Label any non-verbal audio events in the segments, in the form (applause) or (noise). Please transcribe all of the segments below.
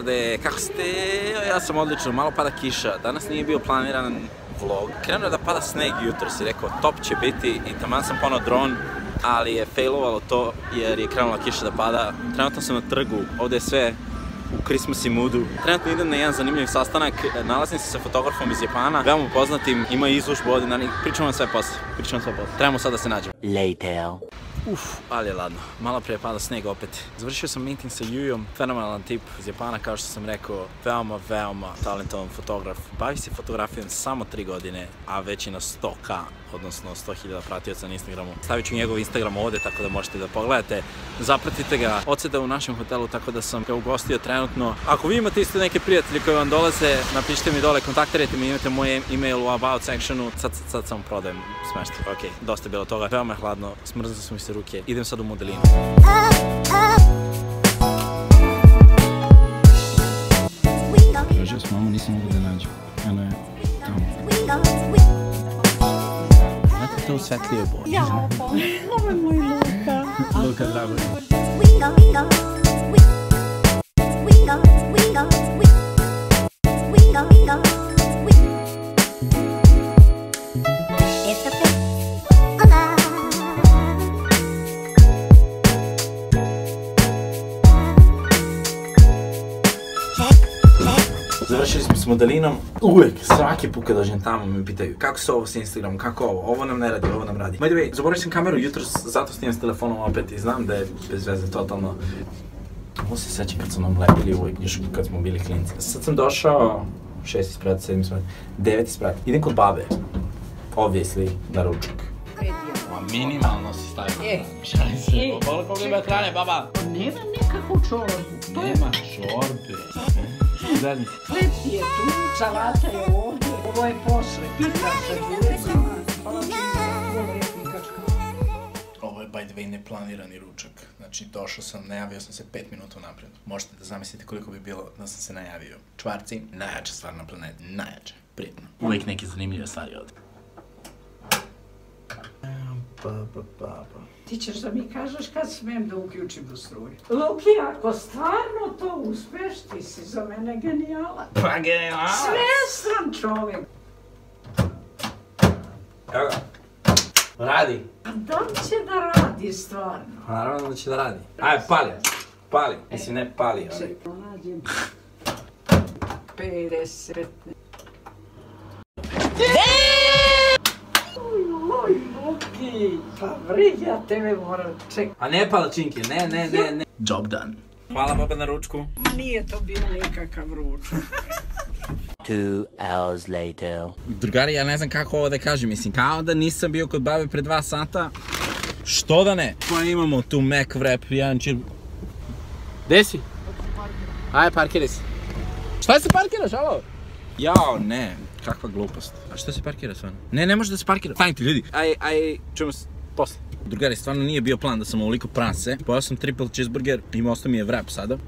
Narde, kako ste? Ja sam odlično, malo pada kiša. Danas nije bio planiran vlog. Krenuo da pada sneg jutro, si rekao top će biti i taman sam ponao dron, ali je failovalo to jer je krenula kiša da pada. Trenutno sam na trgu, ovdje je sve u Christmas moodu. Trenutno idem na jedan zanimljiv sastanak, nalazim se sa fotografom iz Japana, veoma poznatim, ima izložbu ovdje, naravno, pričam vam sve posle, pričam vam sve posle. Trebamo sad da se nađemo. Later. Uf, ali je ladno. Malo prije pada sneg opet. Završio sam meeting sa Jujom, fenomenalan tip iz Japana, kao što sam rekao, veoma, veoma talentovan fotograf. Bavi se fotografijom samo 3 godine, a već je na 100k, odnosno 100.000 pratioca na Instagramu. Stavit ću njegov Instagram ovdje, tako da možete da pogledate. Zapratite ga, odseda u našem hotelu, tako da sam ga ugostio trenutno. Ako vi imate isto neke prijatelji koji vam dolaze, napišite mi dole, kontaktirajte mi, imate moj email u about sectionu. Sad, sad samo prodajem smeštaj. Ok, dosta je bilo toga. Veoma je hladno, smrzno su mi se ruke. Idem sad u modelinu. Tražio s mamu, nisam mogu da nađu. Eno je tamo. Znate to u svetlijoj? Ja, pa, ovo je moj modelinom. Uvijek, svaki put kad dođem tamo me pitaju kako se ovo s Instagramom, kako ovo, ovo nam ne radi, ovo nam radi. By the way, zaboravio sam kameru jutro, zato snimam s telefonom opet i znam da je bez veze totalno. Ovo se sećam kad su nam lepili uvijek knjižku kad smo bili klinci. Sad sam došao, šest isprat, sedmi isprat, devet isprat. Idem kod babe, obviously, na ručak. Ma minimalno si stavio. E. Šalim se, E. koliko ima hrane, baba? Nema nikakvu čorbu. Nema čorbe. Zadnji si. hleb ti je tu, je ovdje, ovo je posle, by the way neplanirani ručak. Znači došao sam, najavio sam se 5 minuta naprijed. Možete da zamislite koliko bi bilo da sam se najavio. Čvarci, najjača stvar na planeti, najjača. Prijetno. Uvijek neke zanimljive stvari ovdje. Pa, pa, pa. Ti ćeš da mi kažeš kad smijem da uključim struju. Luki, ako stvarno to uspeš, ti si za mene genijalan. Pa genijalno! Svestran čovjek. Evo ga. Radi. A da li će da radi stvarno? Naravno da će da radi. Ajde, pali. Pali. Mislim, ne pali, ali... Nađem. 50. Luki, pa vrig, ja tebe moram čekati. A ne palačinke, ne, ne, ne, ne. Job done. Hvala baba na ručku. Ma nije to bio nikakav ručak. Two hours later. Drugari, ja ne znam kako ovo da kažem, mislim, kao da nisam bio kod babe pre dva sata. Što da ne? Pa imamo tu Mac wrap, jedan čir... Gde si? Ajde, parkiraj se. Šta se parkiraš, alo? Jao, ne, kakva glupost. A šta se parkira stvarno? Ne, ne može da se parkira. Stanite ljudi. Aj, aj, čujemo se posle. Drugari, stvarno nije bio plan da sam ovoliko prase. Pojao sam triple cheeseburger, imao ostao mi je wrap sada.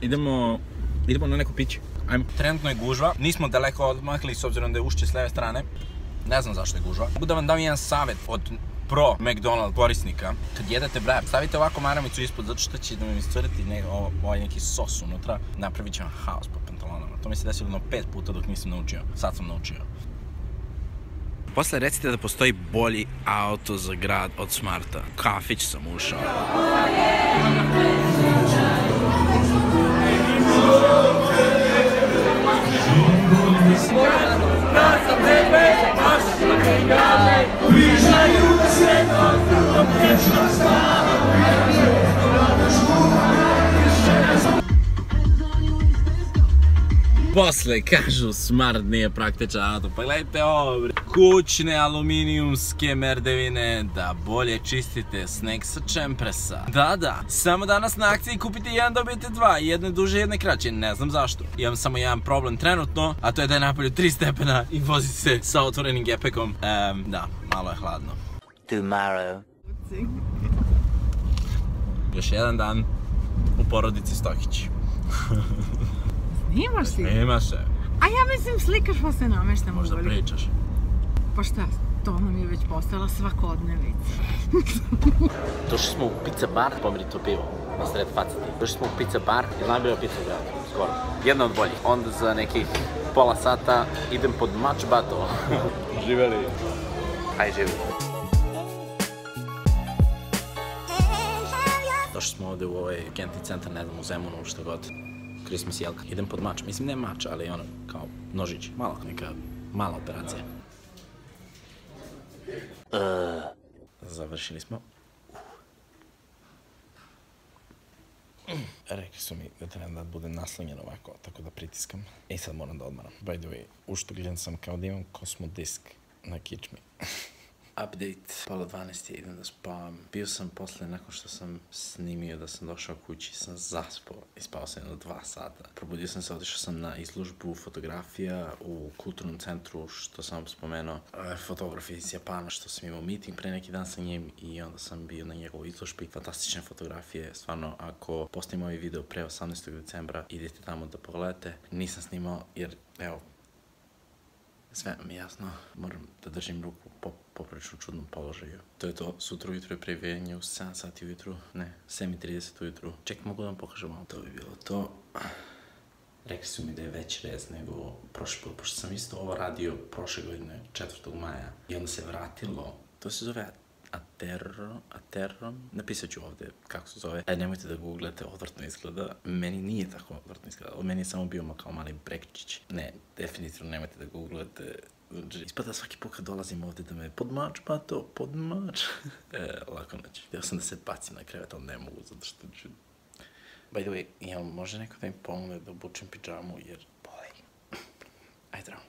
Idemo, idemo na neko piće. Ajmo. Trenutno je gužva, nismo daleko odmakli s obzirom da je ušće s leve strane. Ne znam zašto je gužva. Mogu da vam dam jedan savjet od pro McDonald korisnika. Kad jedete wrap, stavite ovako maramicu ispod zato što će da mi iscvrti ne, ovaj neki sos unutra. Napravit će vam haos pod pantalonama. To mi se desilo jedno pet puta dok nisam naučio. Sad sam naučio. Posle recite da postoji bolji auto za grad od Smarta. Kafić sam ušao. Posle kažu smart nije praktičan auto, pa gledajte ovo. Kućne aluminijumske merdevine da bolje čistite sneg sa čempresa. Da, da, samo danas na akciji kupite jedan dobijete dva, jedne duže, jedne kraće, ne znam zašto. Imam samo jedan problem trenutno, a to je da je napolju 3 stepena i vozi se sa otvorenim gepekom. Em, da, malo je hladno. Tomorrow. (laughs) Još jedan dan u porodici Stokić. (laughs) Imaš ti? Nema se, A ja mislim slikaš pa se nameštamo možda pričaš. Pa šta, to nam je već postala svakodnevica. (laughs) Došli smo u pizza bar, pomeri to pivo. na sred faceti. Došli smo u pizza bar, je najbolja pizza u gradu, skoro. Jedna od boljih. Onda za nekih pola sata idem pod Mač Bato. Živeli. Aj, živi. Došli smo ovde u ovaj urgentni centar, ne znam, u Zemunu, što god. Christmas jelka. Idem pod mač. Mislim, ne mač, ali ono, kao nožić. Mala neka, mala operacija. Završili smo. Rekli su mi da trebam da budem naslonjen ovako, tako da pritiskam. I sad moram da odmaram. By the way, uštugljen sam kao da imam kosmodisk na kičmi. (laughs) Update, pola 12 je, idem da spavam. Bio sam posle, nakon što sam snimio da sam došao kući, sam zaspao i spao sam jedno dva sata. Probudio sam se, otišao sam na izložbu fotografija u kulturnom centru, što sam vam spomenuo, e, fotograf iz Japana, što sam imao meeting pre neki dan sa njim i onda sam bio na njegovoj izložbi. Fantastične fotografije, stvarno, ako postavim ovaj video pre 18. decembra, idete tamo da pogledate. Nisam snimao jer, evo, sve mi jasno, moram da držim ruku po poprilično čudnom položaju. To je to, sutra ujutro je previjenje u 7 sati ujutru, ne, 7.30 ujutru. Ček, mogu da vam pokažem malo, to bi bilo to. Rekli su mi da je veći rez nego prošli put, pošto sam isto ovo radio prošle godine, 4. maja, i onda se vratilo, to se zove Aterro, Aterron, napisat ću ovde kako se zove. E, nemojte da googlete, odvrtno izgleda. Meni nije tako odvrtno izgleda, meni je samo bio kao mali brekčić. Ne, definitivno nemojte da googlete, ispada svaki put kad dolazim ovde da me podmač, pa to, podmač. (laughs) e, lako noć. Htio sam da se bacim na krevet, ali ne mogu, zato što ću... By the way, jel može neko da mi pomogne da obučem pidžamu, jer boli. Ajde, zdravo.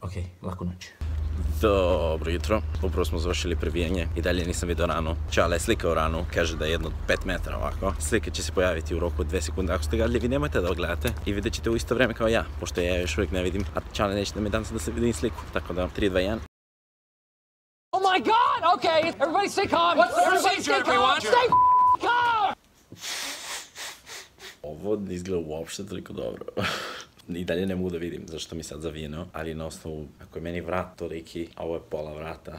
Ok, laku noć. Dobro jutro, upravo smo završili previjanje i dalje nisam vidio ranu. Čale je slikao ranu, kaže da je jedno 5 metara ovako. Slika će se pojaviti u roku od 2 sekunde. Ako ste gadljivi, nemojte da ogledate i vidjet ćete u isto vreme kao ja, pošto ja još uvijek ne vidim, a Čale neće da mi danas da se vidim sliku. Tako da, 3, 2, 1. Oh my god! Okay, everybody stay calm. What's the everybody stay calm. Stay calm. Ovo ne izgleda uopšte toliko dobro. (laughs) I dalje ne mogu da vidim zašto mi sad zavijeno, ali na osnovu, ako je meni vrat toliki, a ovo je pola vrata,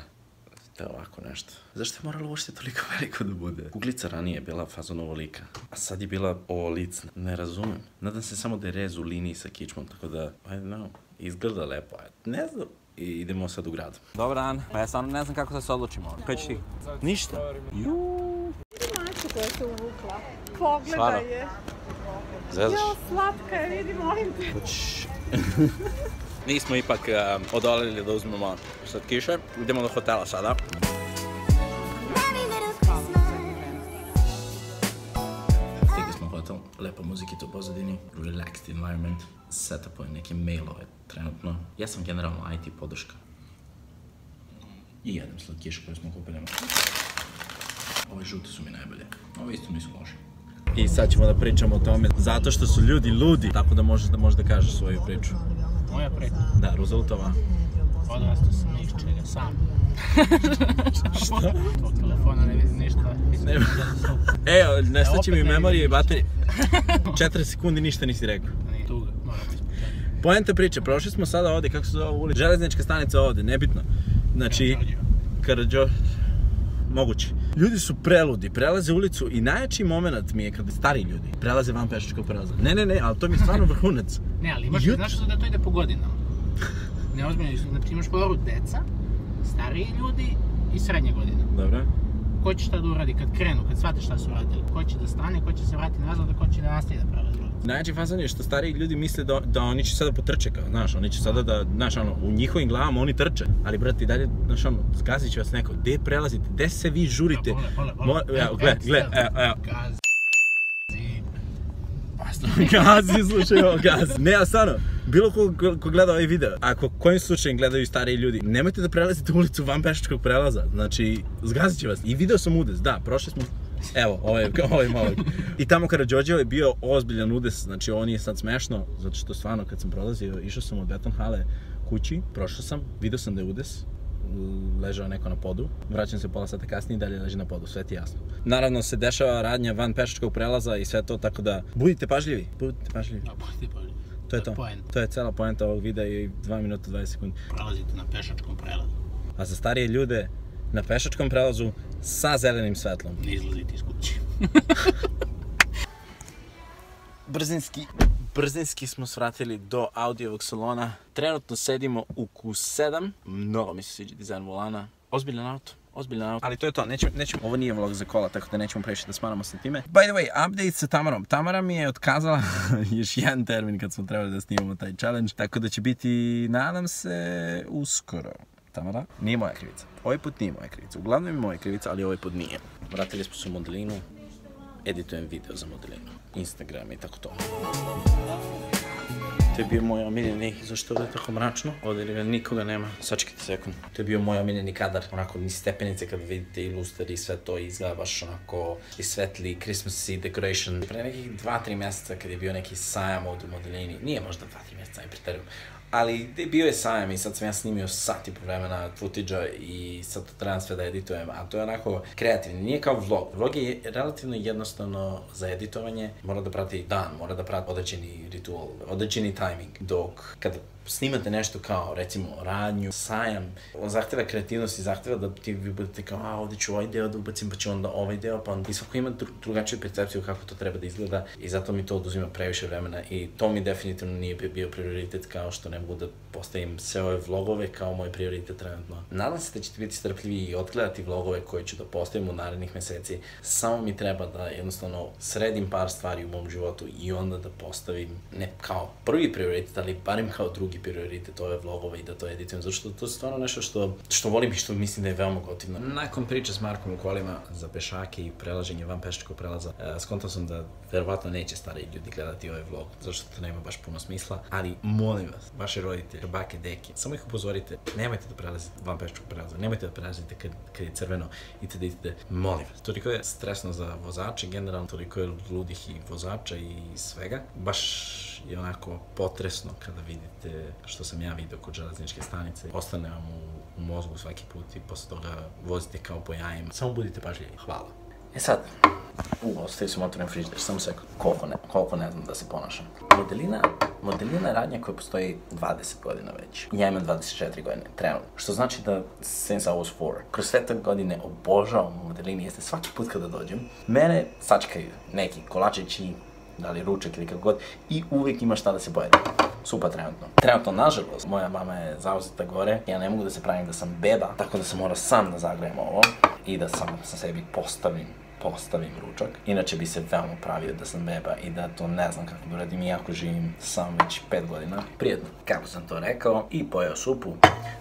to je ovako nešto. Zašto je moralo uopšte toliko (laughs) veliko da bude? Kuglica ranije je bila fazon ovolika, a sad je bila ovolicna. Ne razumem. Nadam se samo da je rez u liniji sa kičmom, tako da, I don't know, izgleda lepo, ne znam. I idemo sad u grad. Dobar dan, pa ja stvarno ne znam kako da se odlučimo. Kaj ćeš ti? Ništa. Juuu. Mačka koja se uvukla. Pogledaj je. Zezaš? Jo, slatka je, vidi, molim te. (laughs) Nismo ipak uh, odolili da uzmemo slatkiše. Idemo do hotela sada. Stigli smo u hotel, lepa muzikita u pozadini, relaxed environment, setupuje neke mailove trenutno. Ja sam generalno IT podrška. I jedem slatkiše koje smo kupili. Ove žute su mi najbolje. Ove isto nisu loše. I sad ćemo da pričamo o tome zato što su ljudi ludi. Tako da možeš da možeš da kažeš svoju priču. Moja priča. Da, Rooseveltova. Odrastao sam iz čega sam. (laughs) Što? Tvog telefona ne vidi ništa. Ne. E, nestaće mi memorije i baterije. (laughs) 4 sekundi ništa nisi rekao. Nije tuga, moram. Poenta priče, prošli smo sada ovde, kako se zove ulica? Železnička stanica ovde, nebitno. Znači, Karadžo... Moguće. Ljudi su preludi, prelaze ulicu i najjači moment mi je kada stari ljudi prelaze van pešačkog prelaza. Ne, ne, ne, ali to mi je stvarno vrhunac. Ne, ali imaš, Jut- znaš što da to ide po godinama? Ne, ozbiljno, znači imaš poru deca, stariji ljudi i srednje godine. Dobro. Ko će šta da uradi kad krenu, kad shvate šta su radili? Ko će da stane, ko će se vratiti nazad, a ko će da nastavi da prelazi? Najjači fazan je što stariji ljudi misle da, da oni će sada potrče kao, znaš, oni će sada da, znaš, ono, u njihovim glavama oni trče. Ali, brate, i dalje, znaš, ono, zgazit će vas neko, gde prelazite, gde se vi žurite? Pole, pole, pole. Evo, Evo, gle, (laughs) evo, gle, evo. evo. Gazi. slušaj ovo, gazi. Ne, a stvarno, bilo ko, ko, ko gleda ovaj video, ako kojim slučajem gledaju stariji ljudi, nemojte da prelazite ulicu van pešačkog prelaza, znači, zgazit će vas. I video sam udes, da, prošli smo Evo, ovo je, ovo je malo. I tamo kada Đorđevo je bio ozbiljan udes, znači ovo nije sad smešno, zato što stvarno kad sam prolazio, išao sam od beton hale kući, prošao sam, video sam da je udes, ležao neko na podu, vraćam se pola sata kasnije i dalje leži na podu, sve ti jasno. Naravno se dešava radnja van pešačkog prelaza i sve to, tako da budite pažljivi, budite pažljivi. Da, budite pažljivi. To je to. Poenta. To je cela poenta ovog videa i 2 minuta 20 sekundi. Prelazite na pešačkom prelazu. A za starije ljude, na pešačkom prelazu sa zelenim svetlom. Ne izlazite iz kuće. (laughs) brzinski, brzinski smo svratili do Audijevog salona. Trenutno sedimo u Q7. Mnogo mi se sviđa dizajn volana. Ozbiljan auto. Ozbiljan auto. Ali to je to, nećemo, nećemo, ovo nije vlog za kola, tako da nećemo previše da smaramo sa time. By the way, update sa Tamarom. Tamara mi je otkazala (laughs) još jedan termin kad smo trebali da snimamo taj challenge, tako da će biti, nadam se, uskoro. Tamara, nije moja krivica. Ovaj put nije moja krivica. Uglavnom je moja krivica, ali ovaj put nije. Vratili smo se u modelinu, editujem video za modelinu, Instagram i tako to. To je bio moj omiljeni, zašto je tako mračno? Ovdje nikoga nema, sačekajte sekund. To je bio moj omiljeni kadar, onako ni stepenice kad vidite i luster i sve to izgleda baš onako i svetli Christmas decoration. Pre nekih dva, tri mjeseca kad je bio neki sajam ovdje u modelini, nije možda dva, tri mjeseca, aj preterujem, ali bio je sajam i sad sam ja snimio sat po vremena footage i sad to trebam sve da editujem, a to je onako kreativno, nije kao vlog. Vlog je relativno jednostavno za editovanje, mora da prati dan, mora da prati određeni ritual, određeni timing, dok kad snimate nešto kao, recimo, radnju, sajam, on zahteva kreativnost i zahteva da ti vi budete kao, a ovdje ću ovaj deo da ubacim, pa ću onda ovaj deo, pa onda... I svako ima dru- drugačiju percepciju kako to treba da izgleda i zato mi to oduzima previše vremena i to mi definitivno nije bi- bio prioritet kao što ne mogu da postavim sve ove vlogove kao moj prioritet trenutno. Nadam se da ćete biti strpljivi i odgledati vlogove koje ću da postavim u narednih meseci. Samo mi treba da jednostavno sredim par stvari u mom životu i onda da postavim ne kao prvi prioritet, ali barem kao drugi prioritet ove vlogove i da to editujem, zato što to je stvarno nešto što, što volim i što mislim da je veoma gotivno. Nakon priče s Markom u kolima za pešake i prelaženje van pešačkog prelaza, uh, skontao sam da verovatno neće stariji ljudi gledati ovaj vlog, zato što to nema baš puno smisla, ali molim vas, vaše roditelje, bake, deke, samo ih upozorite, nemojte da prelazite van pešačkog prelaza, nemojte da prelazite kad, kad je crveno, da idete, molim vas. Toliko je stresno za vozače, generalno toliko je ludih i vozača i svega. Baš je onako potresno kada vidite što sam ja video kod železničke stanice. Ostane vam u, u mozgu svaki put i posle toga vozite kao po jajima. Samo budite pažljivi. Hvala. E sad, u, ostavio sam otvoren frižider, samo sekund. Koliko ne, koliko ne znam da se ponašam. Modelina, modelina radnja koja postoji 20 godina već. Ja imam 24 godine, trenutno. Što znači da since I was four. Kroz sve te godine obožavam modelini, jeste svaki put kada dođem. Mene sačekaju neki kolačići, da li ručak ili kako god, i uvijek ima šta da se pojede. Super trenutno. Trenutno, nažalost, moja mama je zauzeta gore, ja ne mogu da se pravim da sam beba, tako da sam morao sam da zagrejem ovo i da sam sa sebi postavim postavim ručak. Inače bi se veoma pravio da sam beba i da to ne znam kako da uradim, iako živim sam već 5 godina. Prijetno. Kako sam to rekao i pojeo supu,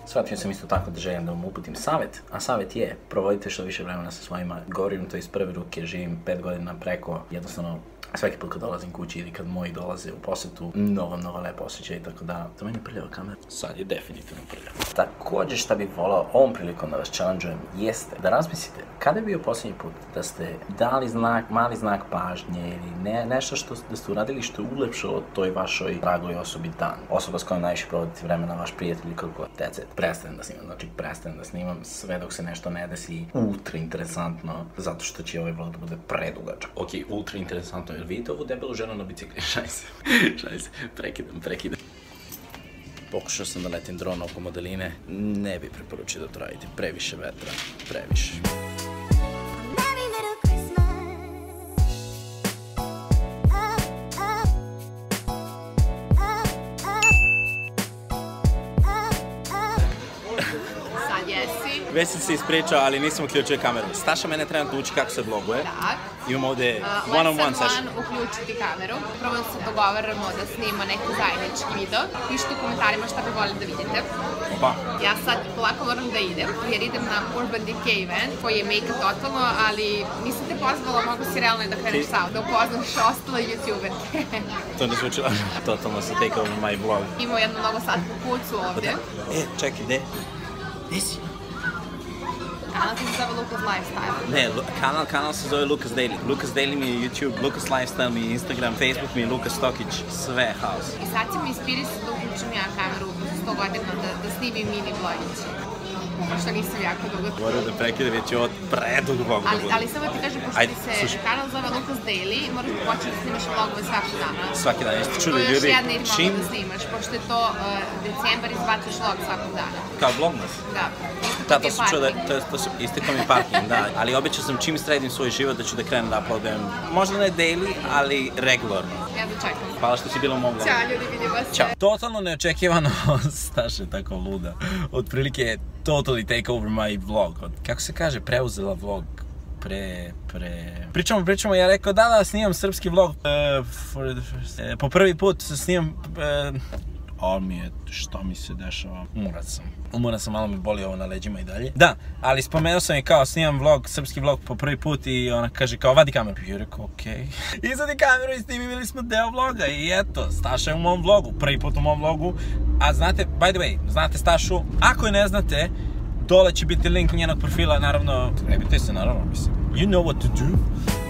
shvatio sam isto tako da želim da vam uputim savjet, a savjet je provodite što više vremena sa svojima. Govorim to iz prve ruke, živim 5 godina preko, jednostavno svaki put kad dolazim kući ili kad moji dolaze u posetu, mnogo, mnogo lepo osjećaj, tako da, to meni je prljava kamera. Sad je definitivno prljava. Također šta bih volao ovom prilikom da vas challengeujem jeste da razmislite kada je bio posljednji put da ste dali znak, mali znak pažnje ili ne, nešto što da ste uradili što je ulepšalo toj vašoj dragoj osobi dan. Osoba s kojom najviše provodite vremena, vaš prijatelj ili kako it. Prestanem da snimam, znači prestanem da snimam sve dok se nešto ne desi ultra interesantno, zato što će ovaj vlog da bude predugačak. Ok, ultra interesantno, jer vidite ovu debelu ženu na bicikli? (laughs) Šaj se, šaj se, prekidam, prekidam. Pokušao sam da letim dron oko modeline, ne bi preporučio da to radite, previše vetra, previše. Sad. Već sam se ispričao, ali nisam uključio kameru. Staša mene trenutno uči kako se vloguje. Tak. Imamo ovde Uh, one-on-one lesson session. one, uključiti kameru. Prvo se dogovaramo da snimamo neki zajednički video. Pišite u komentarima šta bi volili da vidite. Opa. Ja sad polako moram da idem, jer idem na Urban Decay event, koji je make totalno, ali nisam te pozvala, mogu si realno da kreneš sam, da upoznaš ostale youtuberke. (laughs) To ne zvuči totalno se take over my vlog. Imao jednu mnogo slatku kucu ovdje. E, čekaj, gde? Gde si? Lucas Lifestyle. Ne, kanal, kanal se zove Lucas Daily. Lucas Daily mi je YouTube, Lucas Lifestyle mi je Instagram, Facebook mi je Lukas Stokić, sve house. I sad će mi inspirisati da uključim ja kameru za 100 godina da, da snimim mini vlogić. pošto nisam jako dugo. Govorio da prekide, već je ovo predug vlog da Ali, ali samo ti kažem, pošto ti se slušaj. kanal zove Lukas Daily, moraš da početi da snimaš vlogove svaki dan. Svaki dan, jeste To čuli je još ljudi, jedna idea čim, da snimaš, pošto je to uh, decembar izbaciš vlog svakog dana. Kao vlogmas. Da, isto Da, ti to sam čuo da, to, to su, istekao mi parking, da. Ali obećao sam čim sredim svoj život da ću da krenem da uploadujem, možda ne daily, ali regularno. Ja da čekam. Hvala što si bila u mom vlogu. Ćao ljudi, vidimo se. Ćao. Totalno neočekivano, (laughs) Staša je tako luda. Otprilike je totally take over my vlog. Kako se kaže, preuzela vlog pre, pre... Pričamo, pričamo, ja rekao da, da, snimam srpski vlog. Uh, for the first... e, po prvi put snimam... Uh, o mi je, šta mi se dešava? Umoran sam. Umoran sam, malo me boli ovo na leđima i dalje. Da, ali spomenuo sam je kao snimam vlog, srpski vlog po prvi put i ona kaže kao vadi kameru. I rekao okej. (laughs) Izvadi kameru i snimili smo deo vloga i eto, Staša je u mom vlogu, prvi put u mom vlogu. A znate, by the way, znate Stašu, ako je ne znate, dole će biti link njenog profila, naravno, prebite se naravno, mislim. You know what to do.